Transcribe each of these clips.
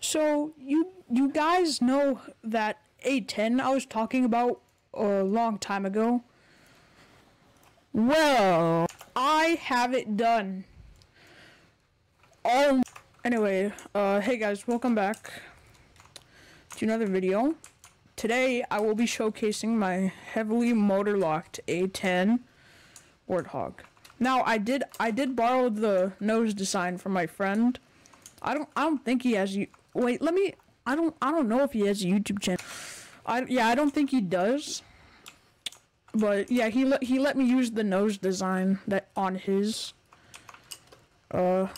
So you you guys know that A10 I was talking about a long time ago? Well, I have it done. Oh, anyway, uh, hey guys, welcome back to another video. Today I will be showcasing my heavily motor locked A10 Warthog. Now I did I did borrow the nose design from my friend. I don't I don't think he has. Wait, let me. I don't I don't know if he has a YouTube channel. I yeah I don't think he does. But yeah, he let he let me use the nose design that on his. Uh,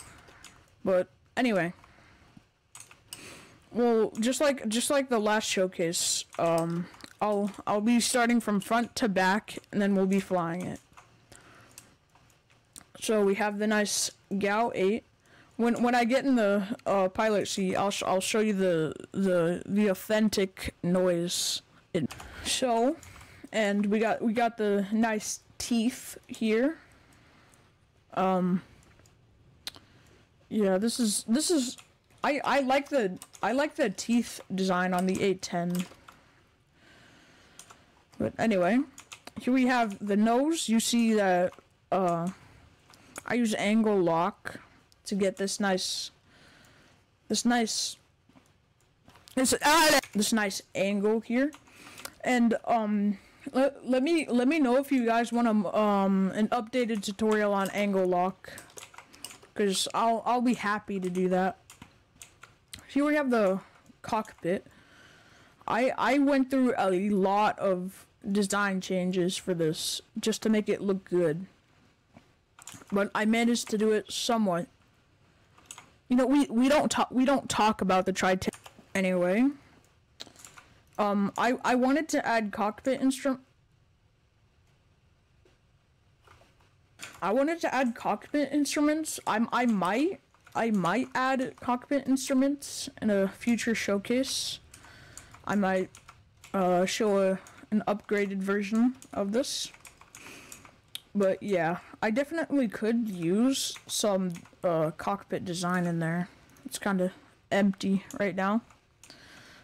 but anyway. Well, just like just like the last showcase, um, I'll I'll be starting from front to back, and then we'll be flying it. So we have the nice GAU 8. When when I get in the uh, pilot seat, I'll sh I'll show you the the the authentic noise. It so, and we got we got the nice teeth here. Um. Yeah, this is this is I I like the I like the teeth design on the A10. But anyway, here we have the nose. You see that uh I use angle lock to get this nice this nice this uh, this nice angle here. And um let, let me let me know if you guys want a, um an updated tutorial on angle lock cuz I'll I'll be happy to do that. Here we have the cockpit. I I went through a lot of design changes for this just to make it look good. But I managed to do it somewhat. You know, we we don't talk we don't talk about the tri anyway. Um I I wanted to add cockpit instrument I wanted to add cockpit instruments. I'm I might I might add cockpit instruments in a future showcase. I might uh, show a, an upgraded version of this. But yeah, I definitely could use some uh, cockpit design in there. It's kind of empty right now.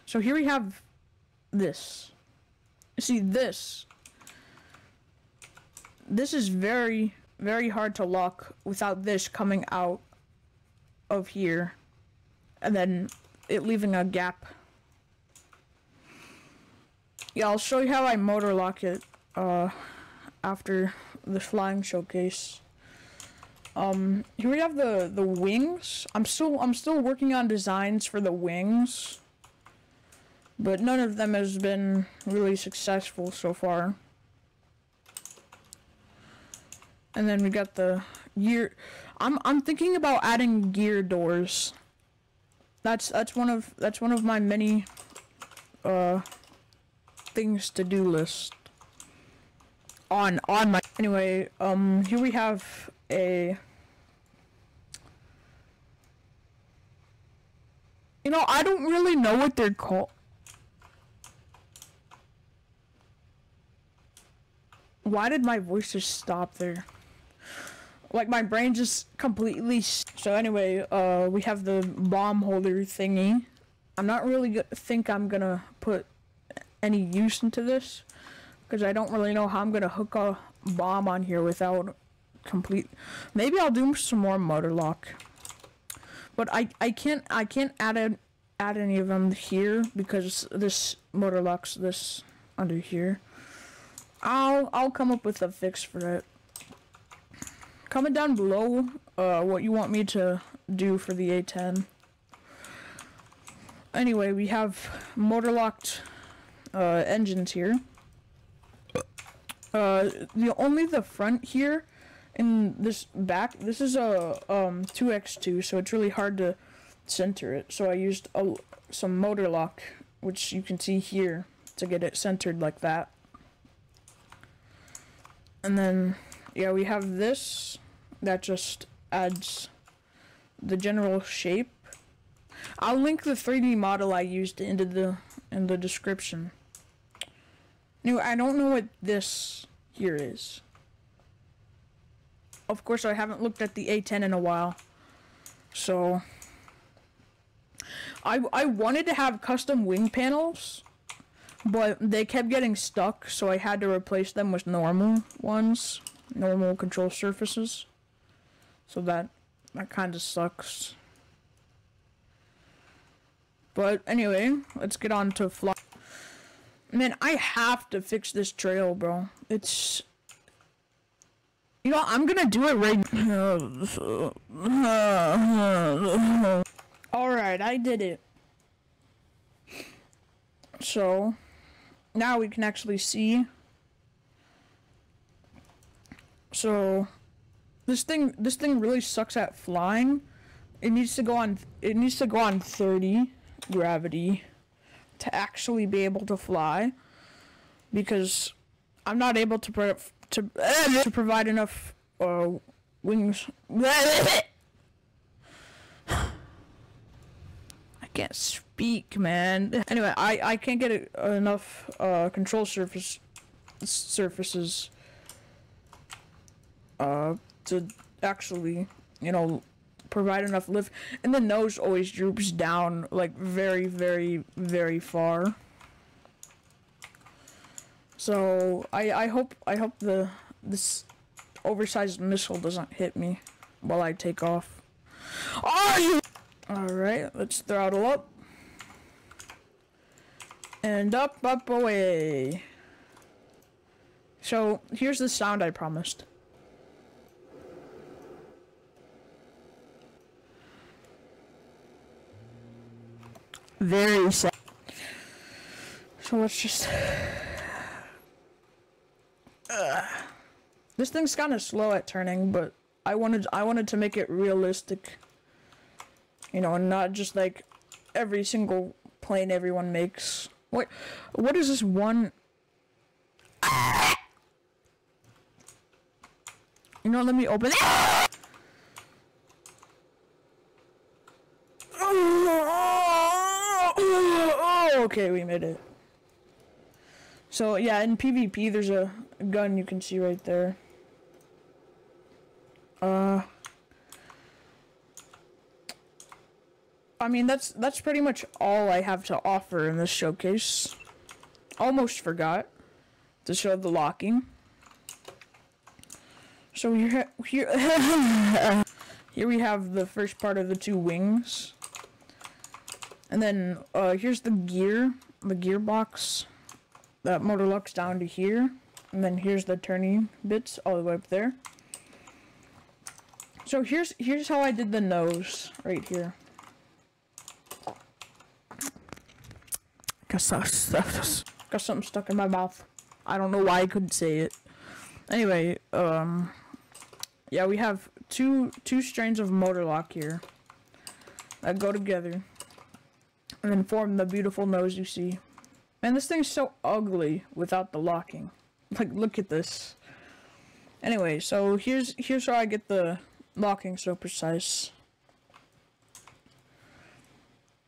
So here we have this. See, this. This is very, very hard to lock without this coming out of here and then it leaving a gap. Yeah, I'll show you how I motor lock it uh, after the flying showcase. Um, here we have the the wings. I'm still I'm still working on designs for the wings, but none of them has been really successful so far. And then we got the gear. I'm I'm thinking about adding gear doors. That's that's one of that's one of my many uh things to do list. On on my anyway, um here we have a You know, I don't really know what they're called. Why did my voice just stop there? like my brain just completely so anyway uh we have the bomb holder thingy i'm not really think i'm gonna put any use into this because i don't really know how i'm gonna hook a bomb on here without complete maybe i'll do some more motor lock but i i can't i can't add a, add any of them here because this motor locks this under here i'll i'll come up with a fix for it comment down below uh, what you want me to do for the A10. Anyway, we have motor locked uh, engines here. Uh, the only the front here in this back, this is a um, 2x2, so it's really hard to center it. So I used a, some motor lock, which you can see here, to get it centered like that. And then yeah, we have this that just adds the general shape. I'll link the 3D model I used into the in the description. Anyway, I don't know what this here is. Of course, I haven't looked at the A10 in a while. So, I I wanted to have custom wing panels, but they kept getting stuck, so I had to replace them with normal ones, normal control surfaces. So that that kind of sucks. But anyway, let's get on to fly. Man, I have to fix this trail, bro. It's you know, I'm gonna do it right Alright, I did it. So, now we can actually see. So, this thing, this thing really sucks at flying. It needs to go on, it needs to go on 30 gravity to actually be able to fly. Because I'm not able to to to provide enough uh, wings. I can't speak, man. Anyway, I I can't get a, enough uh, control surface surfaces uh, to actually, you know, provide enough lift. And the nose always droops down like very, very, very far. So I I hope I hope the this oversized missile doesn't hit me while I take off. You? All right, let's throttle up and up, up away. So here's the sound I promised. Very sad. So let's just this thing's kind of slow at turning, but I wanted I wanted to make it realistic. You know, and not just like every single plane everyone makes. What what is this one You know, let me open it. Oh, okay, we made it. So yeah, in PvP, there's a gun you can see right there. Uh, I mean that's that's pretty much all I have to offer in this showcase. Almost forgot to show the locking. So here here here we have the first part of the two wings. And then uh, here's the gear, the gearbox that motor locks down to here. And then here's the turning bits all the way up there. So here's here's how I did the nose right here. Got got something stuck in my mouth. I don't know why I couldn't say it. Anyway, um, yeah, we have two two strands of motor lock here that go together and then form the beautiful nose you see. Man, this thing's so ugly without the locking. Like, look at this. Anyway, so here's here's how I get the locking so precise.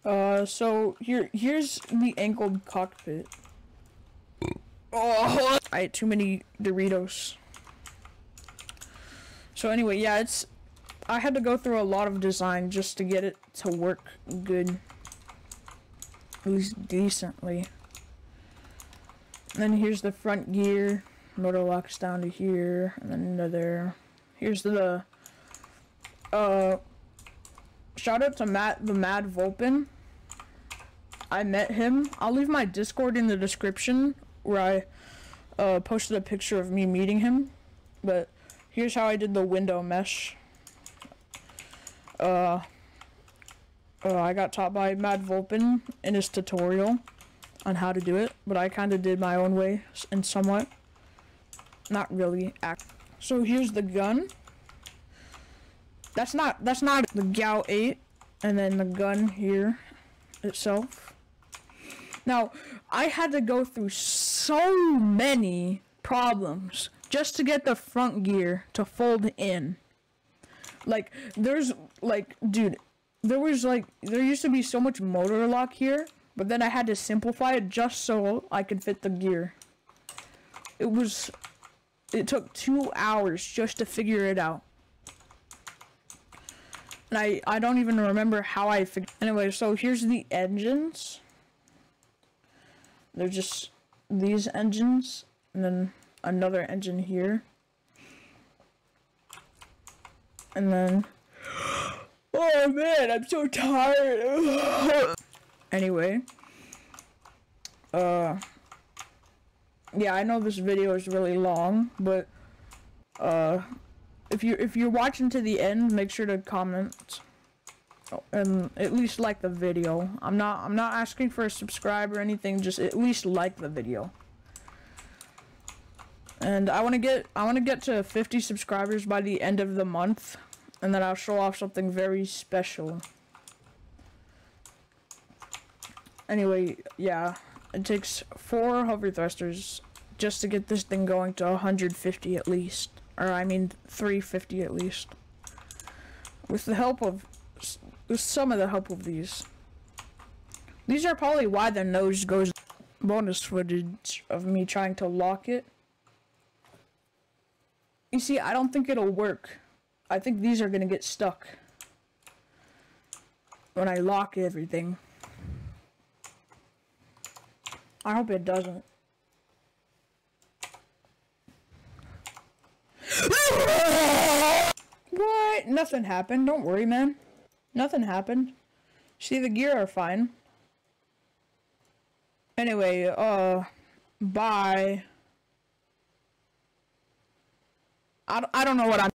Uh, so here here's the angled cockpit. Oh, I ate too many Doritos. So anyway, yeah, it's I had to go through a lot of design just to get it to work good. At least decently. Then here's the front gear. Motor locks down to here, and then into there. Here's the, uh, shout out to Matt, the Mad Vulpin. I met him. I'll leave my Discord in the description where I, uh, posted a picture of me meeting him. But here's how I did the window mesh. Uh, uh I got taught by Mad Vulpin in his tutorial on how to do it, but I kind of did my own way and somewhat. Not really. Act. So here's the gun. That's not that's not the GAU 8 and then the gun here itself. Now, I had to go through so many problems just to get the front gear to fold in. Like there's like dude, there was like there used to be so much motor lock here but then I had to simplify it just so I could fit the gear. It was... It took two hours just to figure it out. And I, I don't even remember how I fig- Anyway, so here's the engines. They're just these engines. And then another engine here. And then... Oh man, I'm so tired. anyway. Uh... Yeah, I know this video is really long, but... Uh if you if you're watching to the end, make sure to comment and at least like the video. I'm not I'm not asking for a subscribe or anything, just at least like the video. And I want to get I want to get to 50 subscribers by the end of the month, and then I'll show off something very special. Anyway, yeah, it takes four hover thrusters just to get this thing going to 150 at least. Or I mean 350 at least. With the help of with some of the help of these. These are probably why the nose goes bonus footage of me trying to lock it. You see, I don't think it'll work. I think these are gonna get stuck. When I lock everything. I hope it doesn't. what? Nothing happened. Don't worry, man. Nothing happened. See, the gear are fine. Anyway, uh, bye. I, I don't know what I'm